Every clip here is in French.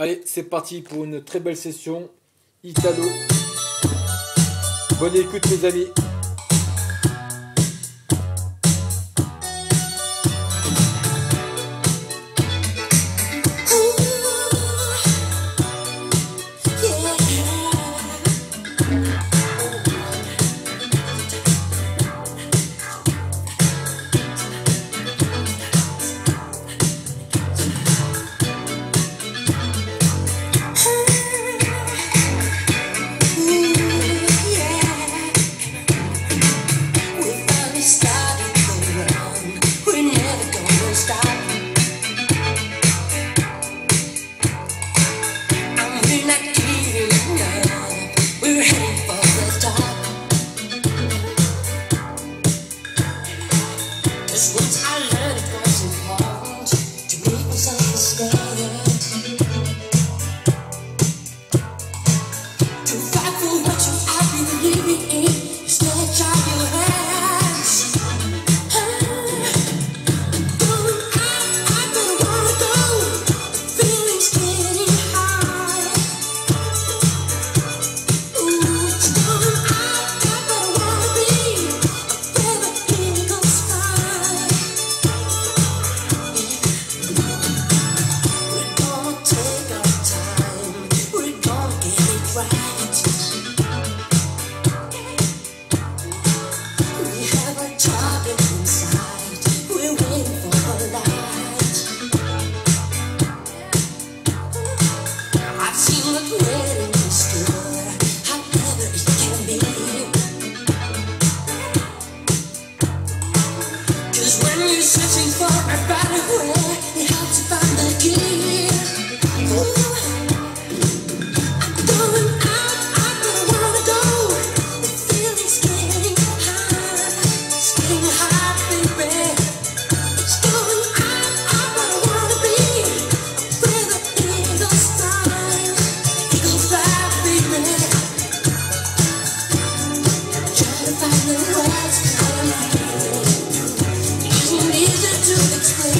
Allez, c'est parti pour une très belle session. Italo. Bonne écoute mes amis.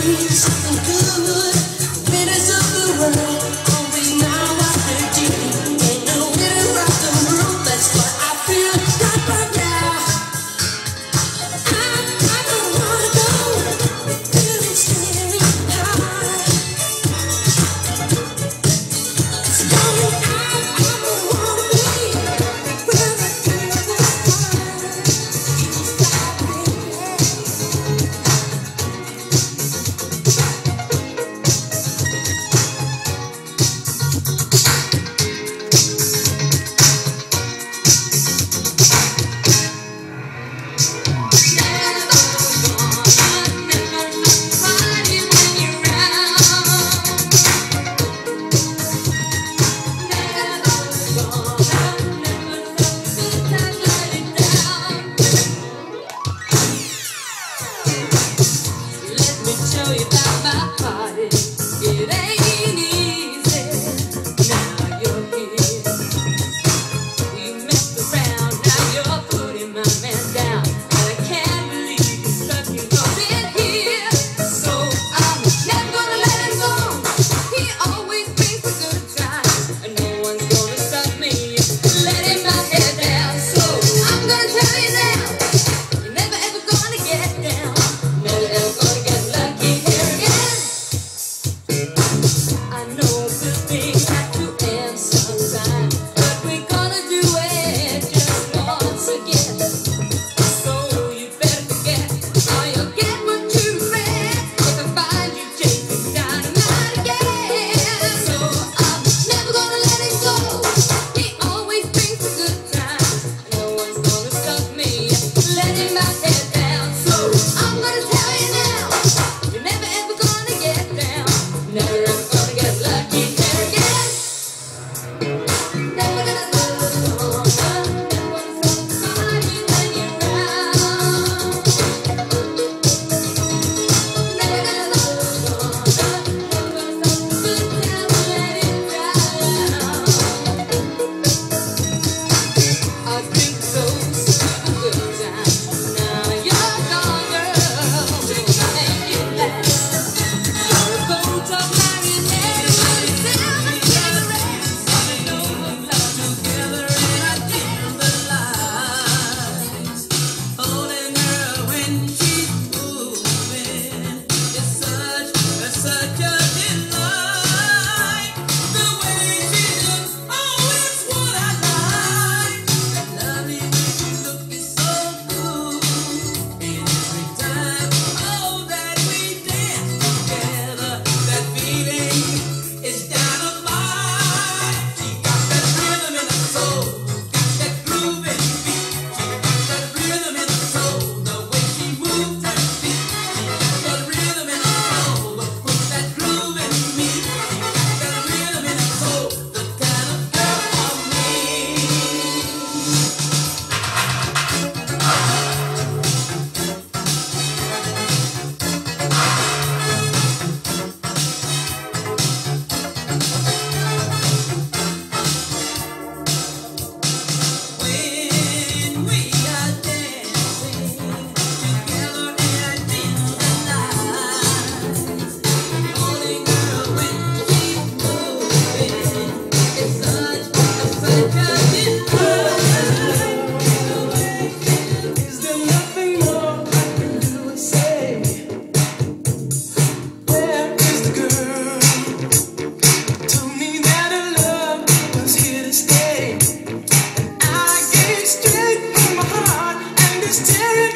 Please, oh Spirit.